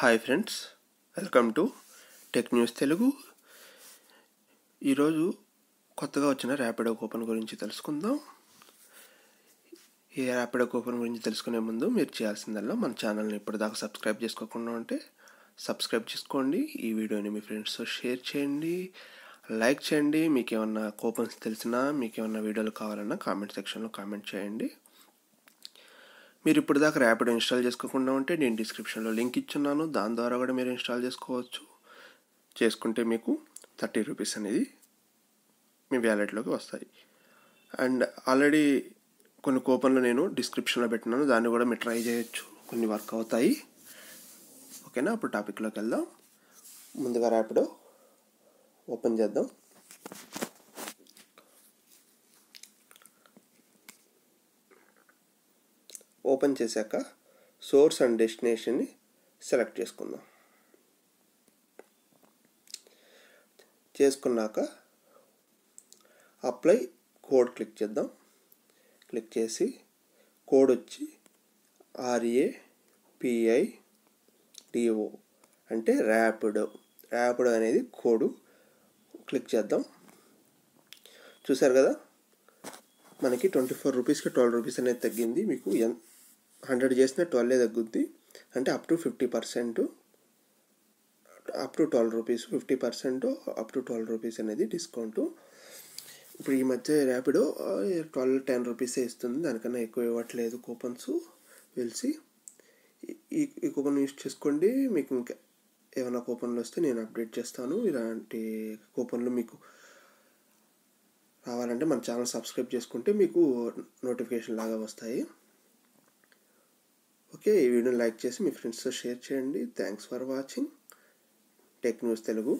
Hi friends welcome to tech news Telugu. ఈరోజు కొత్తగా వచ్చిన ర్యాపిడో కూపన్ గురించి తెలుసుకుందాం. ఈ ర్యాపిడో కూపన్ గురించి తెలుసుకునే ముందు మీరు చేయాల్సిందల్లా మన ఛానల్ని ఇప్పటిదాకా సబ్స్క్రైబ్ చేసుకోకుండా ఉంటే సబ్స్క్రైబ్ చేసుకోండి. ఈ వీడియోని మీ ఫ్రెండ్స్తో షేర్ చేయండి. లైక్ చేయండి. మీకు ఏమన్నా కూపన్స్ తెలిసినా మీకు ఏమన్నా వీడియోలు కావాలన్నా కామెంట్ సెక్షన్లో కామెంట్ చేయండి. మీరు ఇప్పుడు దాకా ర్యాపిడో ఇన్స్టాల్ చేసుకోకుండా ఉంటే నేను డిస్క్రిప్షన్లో లింక్ ఇచ్చున్నాను. దాని ద్వారా కూడా మీరు ఇన్స్టాల్ చేసుకోవచ్చు. చేసుకుంటే మీకు థర్టీ రూపీస్ అనేది మీ వ్యాలెట్లోకి వస్తాయి. అండ్ ఆల్రెడీ కొన్ని కూపన్లు నేను డిస్క్రిప్షన్లో పెట్టినాను. దాన్ని కూడా మీరు ట్రై చేయొచ్చు. కొన్ని వర్క్ అవుతాయి. ఓకేనా అప్పుడు టాపిక్లోకి వెళ్దాం. ముందుగా ర్యాపిడో ఓపెన్ చేద్దాం. ఓపెన్ చేశాక సోర్స్ అండ్ డెస్టినేషన్ని సెలెక్ట్ చేసుకుందాం. చేసుకున్నాక అప్లై కోడ్ క్లిక్ చేద్దాం. క్లిక్ చేసి కోడ్ వచ్చి R A P I D O అంటే ర్యాపిడో. ర్యాపిడో అనేది కోడు. క్లిక్ చేద్దాం. చూసారు కదా? మనకి ట్వంటీ ఫోర్ రూపీస్కి ట్వెల్వ్ రూపీస్ అనేది తగ్గింది. మీకు ఎన్ హండ్రెడ్ చేసిన ట్వెల్వే తగ్గుద్ది. అంటే up to fifty percent up to twelve rupees fifty percent up to twelve rupees అనేది డిస్కౌంట్. ఇప్పుడు ఈ మధ్య ర్యాపిడో ట్వెల్వ్ టెన్ రూపీసే ఇస్తుంది. దానికన్నా ఎక్కువ ఇవ్వట్లేదు కూపన్స్ తెలిసి ఈ ఈ కూపన్ యూస్ చేసుకోండి. మీకు ఇంకా ఏమైనా కూపన్లు వస్తే నేను అప్డేట్ చేస్తాను. ఇలాంటి కూపన్లు మీకు రావాలంటే మన ఛానల్ సబ్స్క్రైబ్ చేసుకుంటే మీకు నోటిఫికేషన్ లాగా వస్తాయి. ఓకే ఈ వీడియోని లైక్ చేసి మీ ఫ్రెండ్స్తో షేర్ చేయండి. Thanks for watching. Tech news Telugu.